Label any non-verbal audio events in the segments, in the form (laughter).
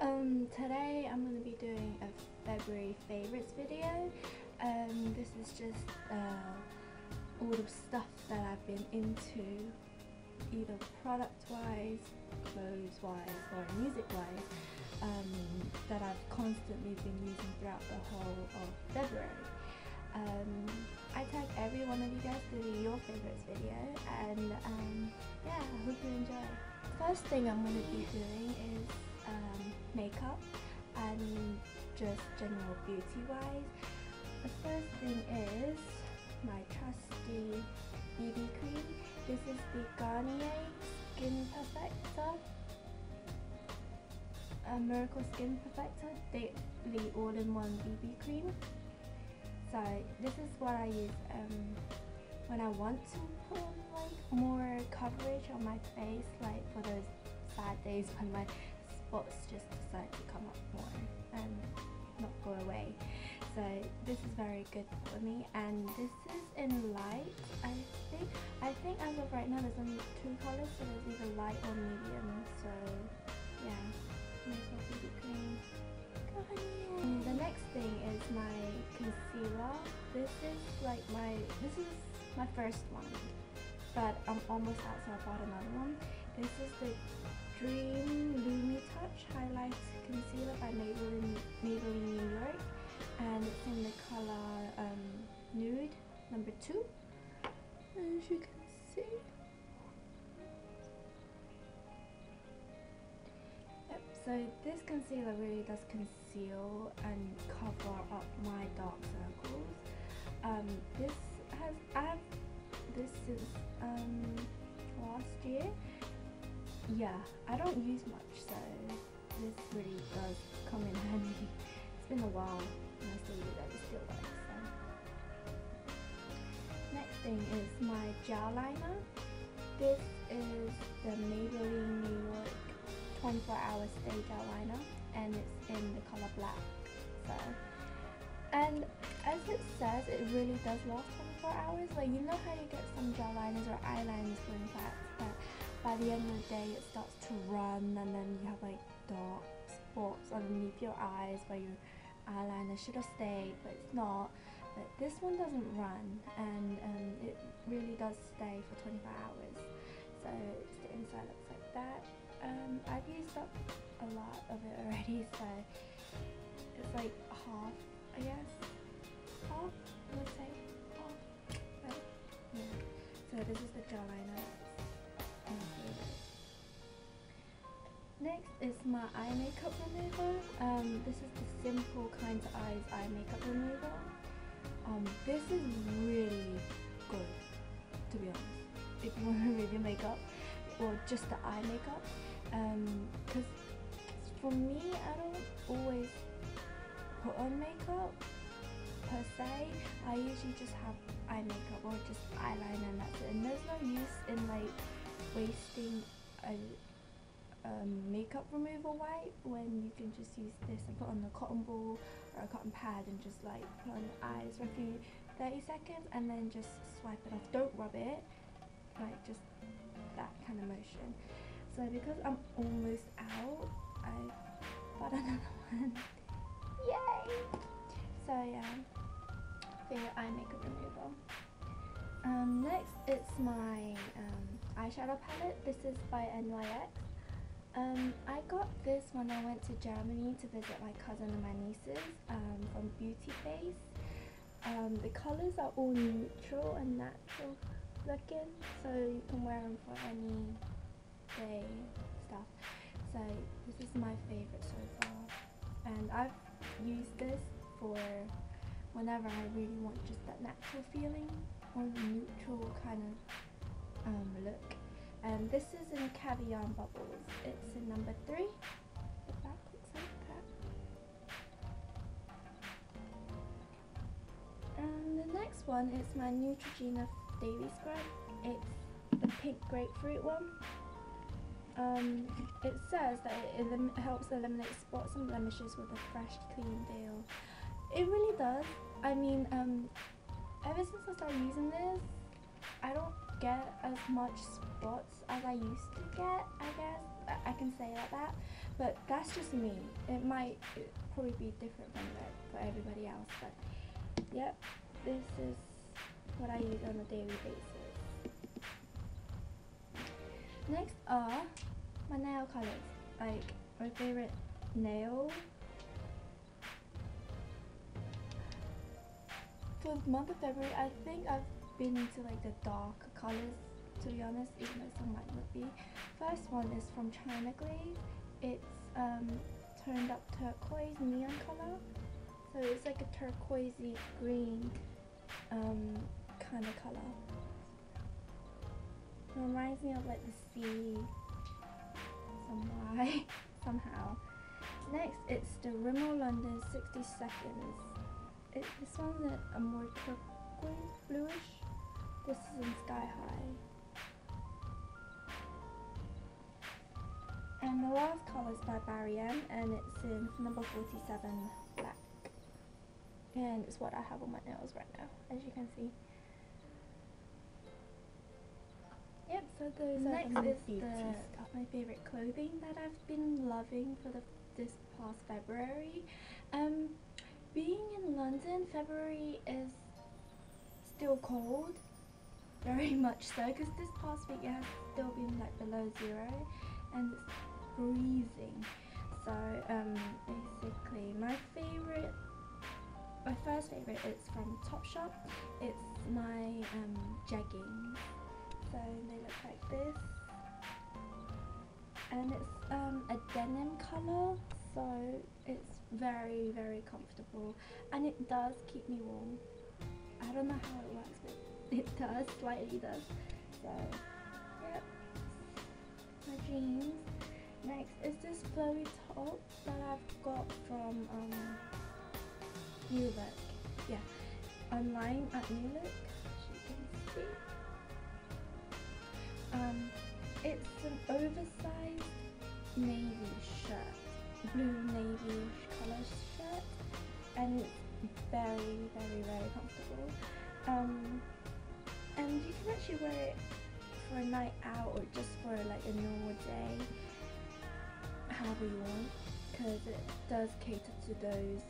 um, today I'm going to be doing a February favorites video. Um, this is just uh, all the stuff that I've been into, either product-wise, clothes-wise, or music-wise, um, that I've constantly been using throughout the whole of February. Um, I tag every one of you guys to do your favorites video, and um, yeah, I hope you enjoy. First thing I'm going to be doing is um, makeup and just general beauty wise. The first thing is my trusty BB cream. This is the Garnier Skin Perfector. A Miracle Skin Perfector Daily All-in-One BB Cream. So this is what I use um, when I want to put like more coverage on my face, like for those sad days when my So this is very good for me and this is in light I think. I think as of right now there's only two colors so there's either light or medium so yeah. The next thing is my concealer. This is like my, this is my first one but I'm almost out so I bought another one. This is the Dream Lumi Touch Highlight Concealer by Maybelline, Maybelline New York and it's in the color um, Nude number 2 as you can see. Yep, so this concealer really does conceal and cover up my dark circles. Um, this has, I have this since um, last year yeah, I don't use much, so this really does come in (laughs) handy. It's been a while still. So. Next thing is my gel liner. This is the Maybelline New York 24 hour stay gel liner and it's in the color black. So, and as it says, it really does last 24 hours. Like you know how you get some gel liners or eyeliners in fact that by the end of the day it starts to run and then you have like dark spots underneath your eyes where your eyeliner should have stayed but it's not. But this one doesn't run and um, it really does stay for 24 hours. So the inside looks like that. Um, I've used up a lot of it already (laughs) so it's like half I guess. Half I would say half but yeah. So this is the gel liner. Next is my eye makeup remover. Um, this is the Simple Kind Eyes eye makeup remover. Um, this is really good, to be honest. If you want to (laughs) remove your makeup or just the eye makeup, because um, for me, I don't always put on makeup per se. I usually just have eye makeup or just eyeliner and that's it. And there's no use in like wasting a um, makeup remover wipe when you can just use this and put on a cotton ball or a cotton pad and just like put on your eyes for a few 30 seconds and then just swipe it off. Don't rub it. Like just that kind of motion. So because I'm almost out I bought (laughs) another one. Yay! So yeah. Favorite eye makeup remover um, next it's my um, eyeshadow palette. This is by NYX um, I got this when I went to Germany to visit my cousin and my nieces um, from Beauty Face. Um, the colours are all neutral and natural looking, so you can wear them for any day stuff. So this is my favourite so far, and I've used this for whenever I really want just that natural feeling or neutral kind of um, look. Um, this is in Caviar Bubbles. It's in number three. The back looks like that. And the next one is my Neutrogena Daily Scrub. It's the pink grapefruit one. Um, it says that it elim helps eliminate spots and blemishes with a fresh, clean deal. It really does. I mean, um, ever since I started using this, I don't get as much spots as I used to get, I guess. I can say like that. but that's just me. It might probably be different from that for everybody else, but yep, this is what I use on a daily basis. Next are my nail colors, like my favorite nail. For the month of February, I think I've been into like the dark colors to be honest, even though some might not be. First one is from China Glaze. It's um, turned up turquoise neon color. So it's like a turquoisey green um, kind of color. It reminds me of like the sea some (laughs) somehow. Next, it's the Rimmel London 60 Seconds. It, this one's a, a more turquoise bluish. This is in Sky High. And the last colour is by Barry M and it's in number 47 black. And it's what I have on my nails right now, as you can see. Yep, so those Next are is the, my favourite clothing that I've been loving for the this past February. Um, being in London, February is still cold, very (laughs) much so, because this past week it has still been like below zero, and it's freezing. So um, basically, my favorite, my first favorite is from Topshop. It's my um, jeggings. So they look like this, and it's um, a denim color. So it's very very comfortable, and it does keep me warm. I don't know how it works, but it does, slightly does. So, yep, my jeans. Next is this flowy top that I've got from um, New Look. Yeah, online at New Look. Um, it's an oversized navy shirt, blue navy color shirt, and it's very, very, very comfortable. Um, and you can actually wear it for a night out or just for like a normal day however you want because it does cater to those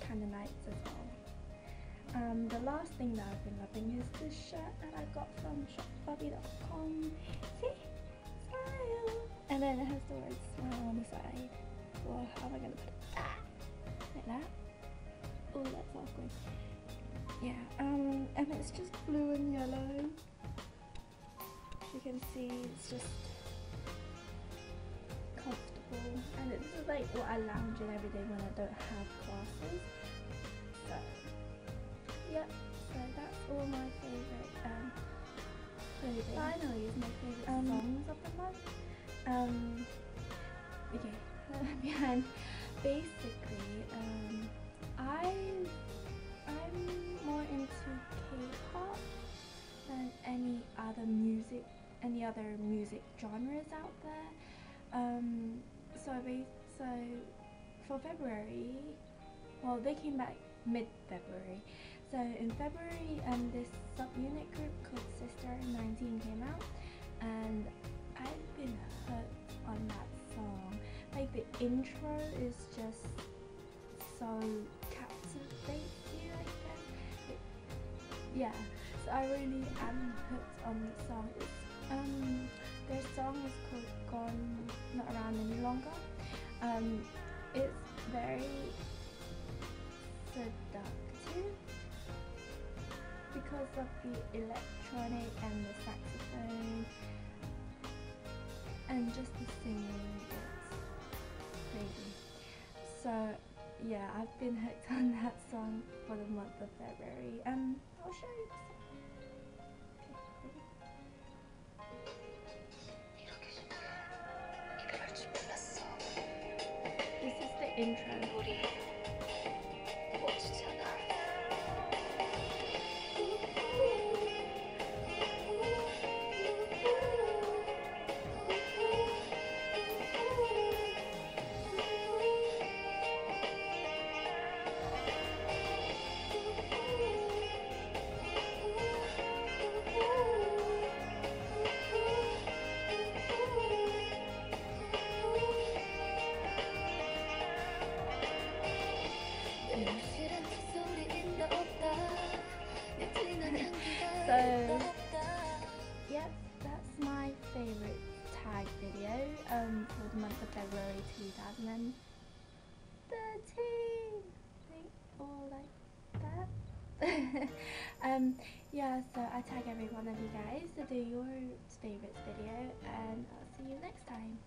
kind of nights as well. Um, the last thing that I've been loving is this shirt that I got from shopbobby.com. See? Smile! And then it has the word smile on the side. Well, how am I going to put it? Ah! Like that. Oh, that's awkward. Yeah, um, and it's just blue and yellow. As You can see it's just comfortable, and this is like what I lounge in every day when I don't have classes. So yep so that's all my favourite um, clothing finally is my favourite um, songs of the month. um okay (laughs) behind. Basically um I I'm more into K-pop than any other music any other music genres out there um so so for February, well they came back mid-February. So in February, um, this subunit group called Sister 19 came out, and I've been hooked on that song. Like the intro is just so captivates you, I guess. It, yeah, so I really am hooked on the song. It's, um, their song is called Gone Not Around Any Longer. Um, it's very seductive because of the electronic and the saxophone and just the singing it's crazy. So yeah, I've been hooked (laughs) on that song for the month of February and I'll show you intro. Um, yeah, so I tag every one of you guys to do your favourites video and I'll see you next time.